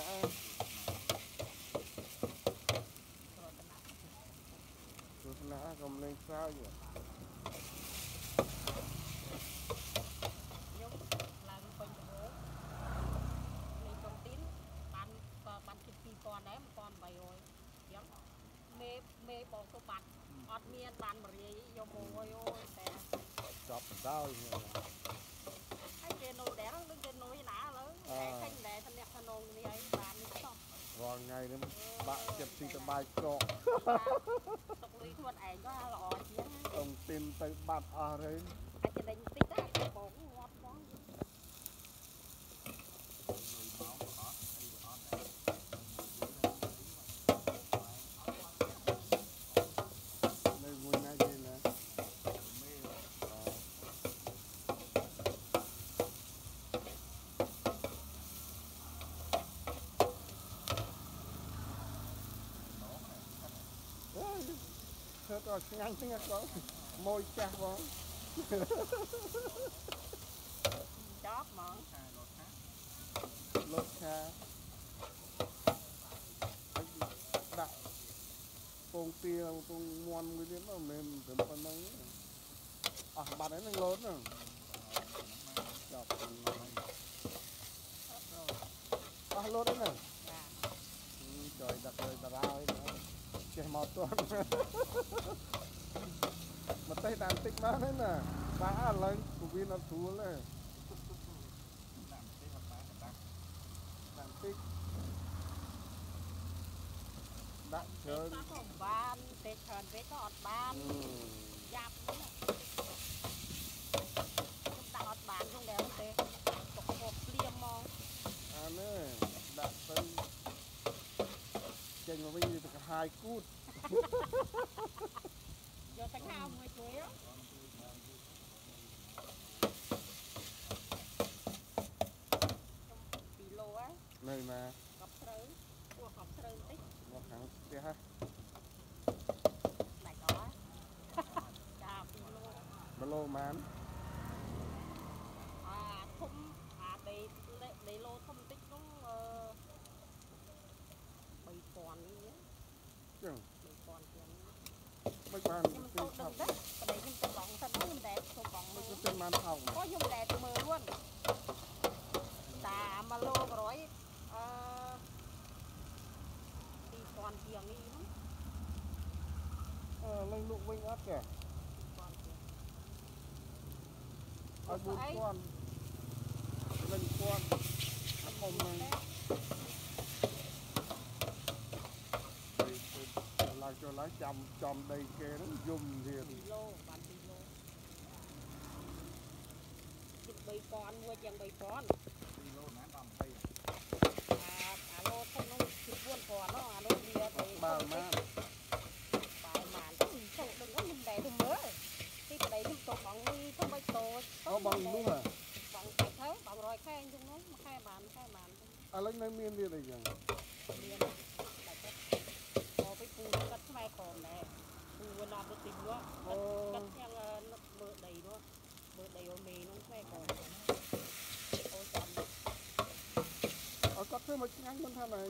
ណៈទស្សនៈកុំលេងខ្សោយខ្ញុំឡើងពេញដំបូងលេខតុងទីនបានក៏បានគិត2000ដែរ1800អញ្ចឹងមេមេបងទៅបាត់អត់មានបានមរាយយកមកអើយអូយតែចប់ដល់ហ្នឹង ហើយគេនៅដែរនឹងគេនៅណាឥឡូវតែឃើញដែរធ្លាក់ក្នុងនេះហើយបាននេះសោះ រាល់ ថ្ងៃនេះបាក់ចិត្តស៊ីសបាយកកទុកលុយខ្លួនឯងក៏ល្អជាងអ៊ំទីនទៅបាត់អស់ហើយអាចចំណេញតិចដែរបងងាប់ផង នៅមួយណាគេណាអើយ ធ្វើក៏ឆ្ងាញ់ហ្នឹងអត់ម៉ួយចាស់បងចប់ហ្មងលោកខាដាក់ពងទាពងមន់មួយទៀតមិនមែនត្រឹមប៉ុណ្ណឹងអស់បាត់ហើយនឹងលោតហ្នឹងចាប់អស់លោតហើយហ្នឹងចាចយដាក់លើតារាហើយ ចេះមកទាន់មកទេតាមតិចមកហ្នឹងណាបាទឥឡូវពវិនអត់ស្រួលទេតាមតិចដាក់ច្រើនទៅក៏បានតែច្រើនពេកក៏អត់បានយ៉ាប់ហ្នឹងខ្ញុំដាក់អត់បានក្នុងដែរទេទុកហូបភ្លាមហ្មង អានេះដាក់ទៅ ចេញមកវិញទៅកាហាយគូតយកទៅខាវមួយជួយពីឡូហ៎នៅណាកប់ស្រូវពោះកប់ស្រូវតិចមកខាងផ្ទះហ่ะដាច់អស់ចាពីឡូមឡូម៉ាន អាធំអាដេដេឡូធំតិចនោះអឺ3000នេះ ចឹង 3000ជាង មិនបានខ្ញុំគឺទៅថោដឹងកដែរប្តីខ្ញុំទៅបងសិនខ្ញុំតែទៅបងមើគឺលទៅបានថោកមកក៏ខ្ញុំតែទៅមើល luôn តា1ឡូ100អឺ2000ជាងនេះហ្នឹងអឺឡើងលក់វិញអត់ចា2000ជាងឲ្យ4000វិញ1000អត់ធំហ្នឹងឡើង ចូលឡើងចាំចំដីគេហ្នឹងយំទៀត2ឡូបាន2ឡូជិត3000មួយជាង3000ពីឡូណាដល់20អាអាឡូធំនោះជិត4000នោះអានោះវាទៅបាទម៉ានបាយម៉ានទៅទៅដឹងខ្ញុំតែទៅមើលទីប្តីខ្ញុំទៅបងនេះទៅមិនតូចអូបងនោះហ่ะបងតែទៅបង100ខែអញ្ចឹងនោះមួយខែបានខែបានឥឡូវនៅមានទៀតអីចឹង មានតែទៅមកទៅពូកាត់ស្បែកក្រមដែរពូវានាំទៅទីនោះកាត់ទាំងមើលដីនោះ មើលដីអូមេនោះស្បែកក្រមអូចាំអត់គាត់ធ្វើមកឆ្ងាញ់មិនថាណៃ